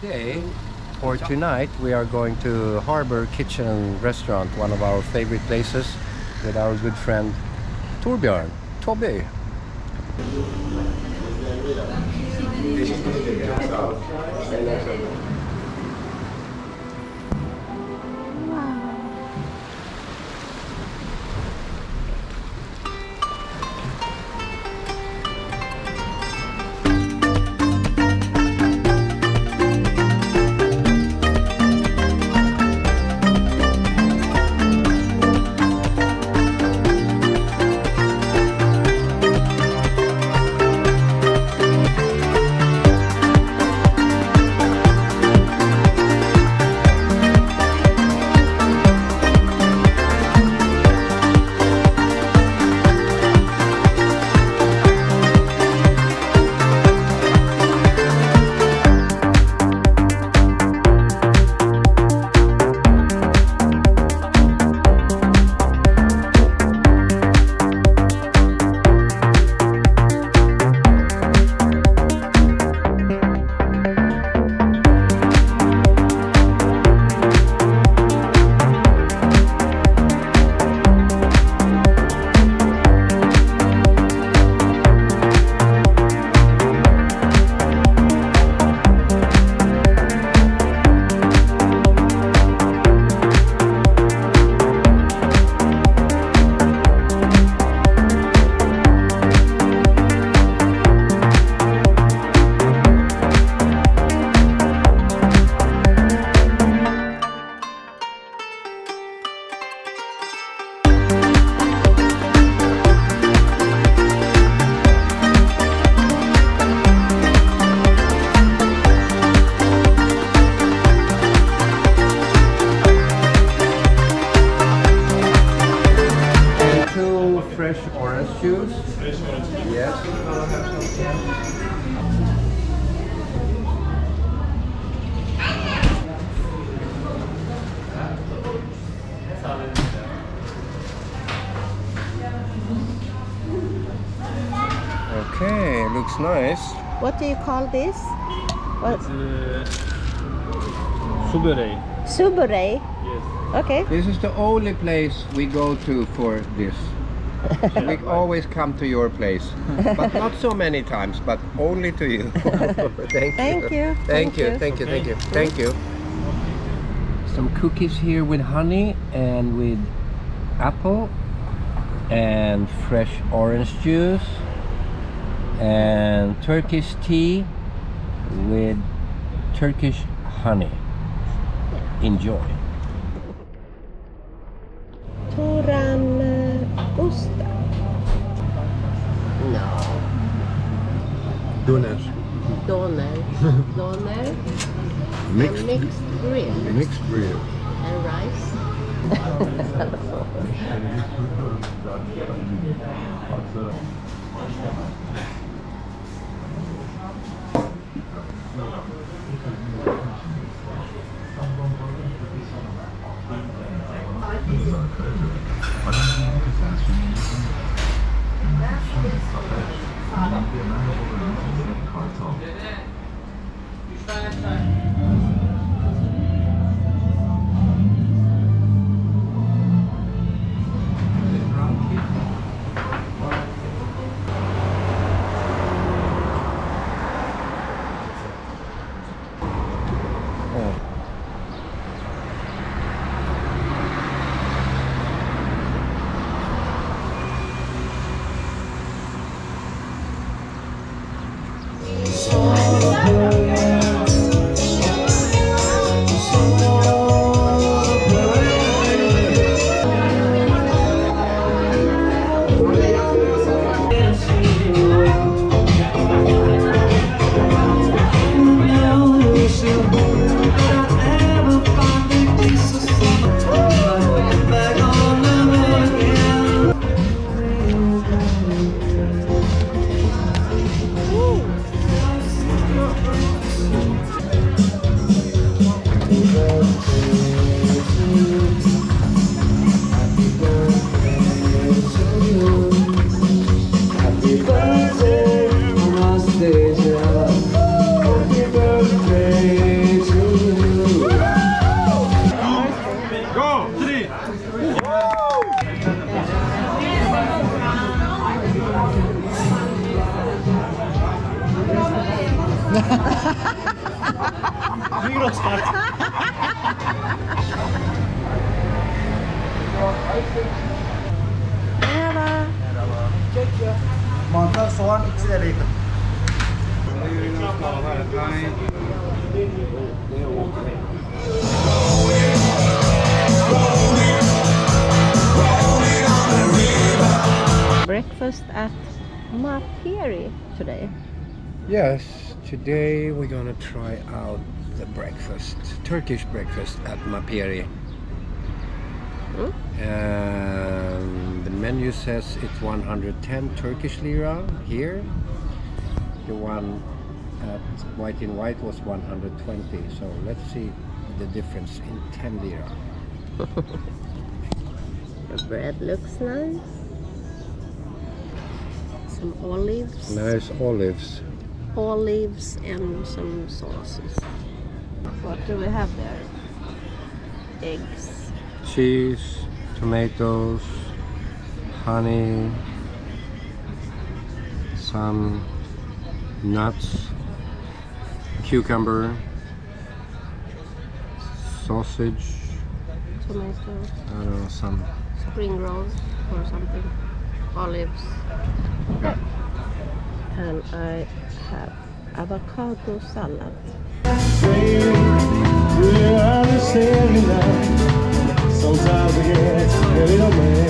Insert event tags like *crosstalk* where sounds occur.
Today, or tonight, we are going to Harbour Kitchen Restaurant, one of our favorite places, with our good friend Torbjörn, Tobbe. Two fresh orange juice. Yes. Okay, looks nice. What do you call this? What? Uh, Sugarey. Subure. Yes. Okay. This is the only place we go to for this. *laughs* we always come to your place, but not so many times, but only to you. *laughs* thank, Thank you. Thank, Thank you. you. Thank you. Thank you. Thank you. Some cookies here with honey and with apple and fresh orange juice and Turkish tea with Turkish honey. Enjoy. Donuts, donuts, donuts, mixed, mixed grill. Mixed grill. And rice. Migros card. Merhaba. Mantar, soğan ikisi de bacon. Breakfast at Mahperi today. Yes, today we're gonna try out the breakfast, Turkish breakfast at Mahperi. Mm. Um, the menu says it's 110 Turkish lira here. The one at White in White was 120. So let's see the difference in 10 lira. *laughs* The bread looks nice. Some olives. Nice olives. Olives and some sauces. What do we have there? Eggs. cheese, tomatoes, honey, some nuts, cucumber, sausage, Tomato. I don't know, some. Spring rolls or something. Olives. Yeah. And I have avocado salad. Sometimes I get a little mad.